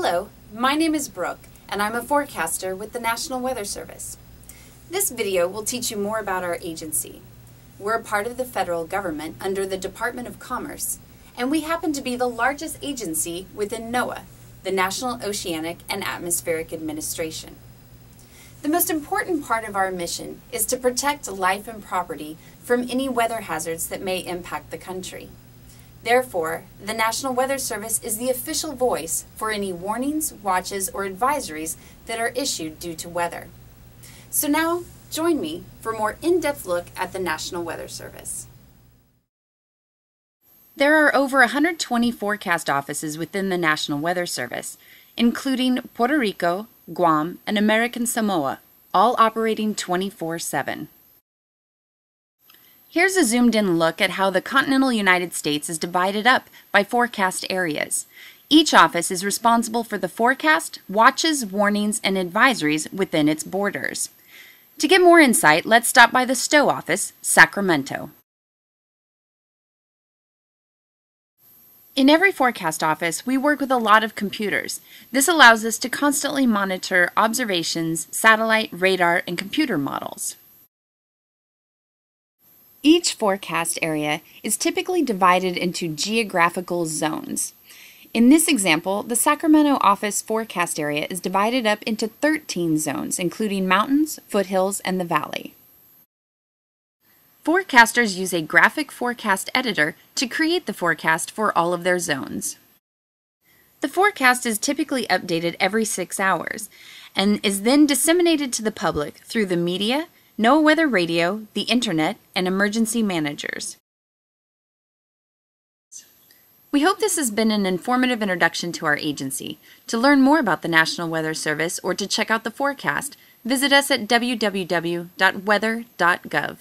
Hello, my name is Brooke, and I'm a forecaster with the National Weather Service. This video will teach you more about our agency. We're a part of the federal government under the Department of Commerce, and we happen to be the largest agency within NOAA, the National Oceanic and Atmospheric Administration. The most important part of our mission is to protect life and property from any weather hazards that may impact the country. Therefore, the National Weather Service is the official voice for any warnings, watches, or advisories that are issued due to weather. So now, join me for a more in-depth look at the National Weather Service. There are over 120 forecast offices within the National Weather Service, including Puerto Rico, Guam, and American Samoa, all operating 24 7. Here's a zoomed in look at how the continental United States is divided up by forecast areas. Each office is responsible for the forecast, watches, warnings, and advisories within its borders. To get more insight, let's stop by the STO office, Sacramento. In every forecast office, we work with a lot of computers. This allows us to constantly monitor observations, satellite, radar, and computer models. Each forecast area is typically divided into geographical zones. In this example, the Sacramento office forecast area is divided up into 13 zones, including mountains, foothills, and the valley. Forecasters use a graphic forecast editor to create the forecast for all of their zones. The forecast is typically updated every six hours and is then disseminated to the public through the media, NOAA Weather Radio, the Internet, and emergency managers. We hope this has been an informative introduction to our agency. To learn more about the National Weather Service or to check out the forecast, visit us at www.weather.gov.